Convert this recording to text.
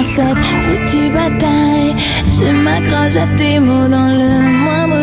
par cette foutue bataille. Je m'accroche à tes mots dans le moindre